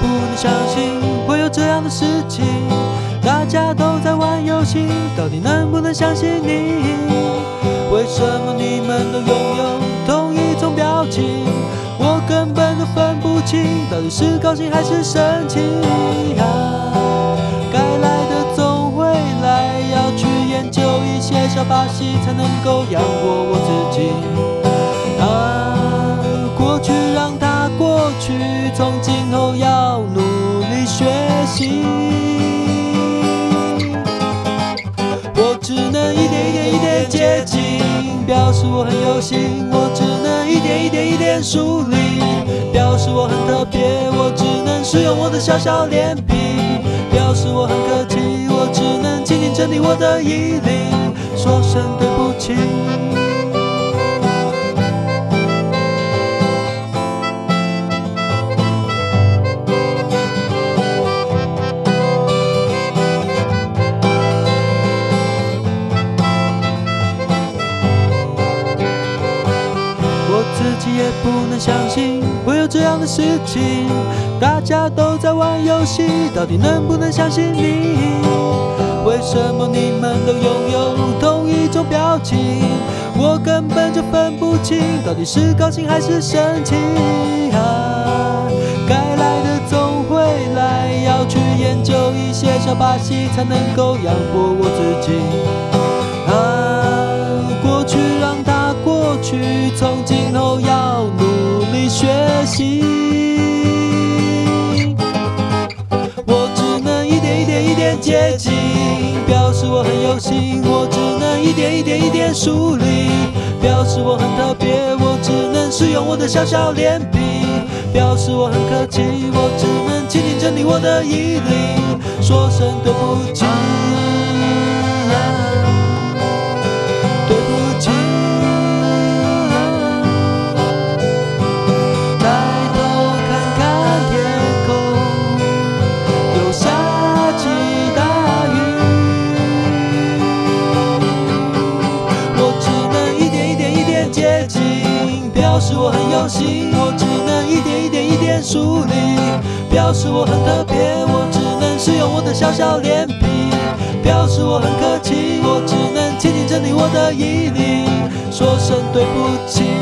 不能相信会有这样的事情。大家都在玩游戏，到底能不能相信你？为什么你们都拥有同一种表情？我根本都分不清，到底是高兴还是生气啊！该来的总会来，要去研究一些小把戏，才能够养活我自己。去，从今后要努力学习。我只能一点一点一点接近，表示我很有心。我只能一点一点一点梳理，表示我很特别。我只能使用我的小小脸皮，表示我很客气。我只能轻轻整理我的衣领，说声对不起。自己也不能相信会有这样的事情。大家都在玩游戏，到底能不能相信你？为什么你们都拥有同一种表情？我根本就分不清，到底是高兴还是生气啊！该来的总会来，要去研究一些小把戏，才能够养活我自己。一点一点接近，表示我很有心。我只能一点一点一点疏离，表示我很特别。我只能使用我的小小脸皮，表示我很客气。我只能轻轻整理我的衣领，说声对不起。表示我很用心。我只能一点一点一点梳理，表示我很特别。我只能使用我的小小脸皮，表示我很客气。我只能轻轻整理我的衣领，说声对不起。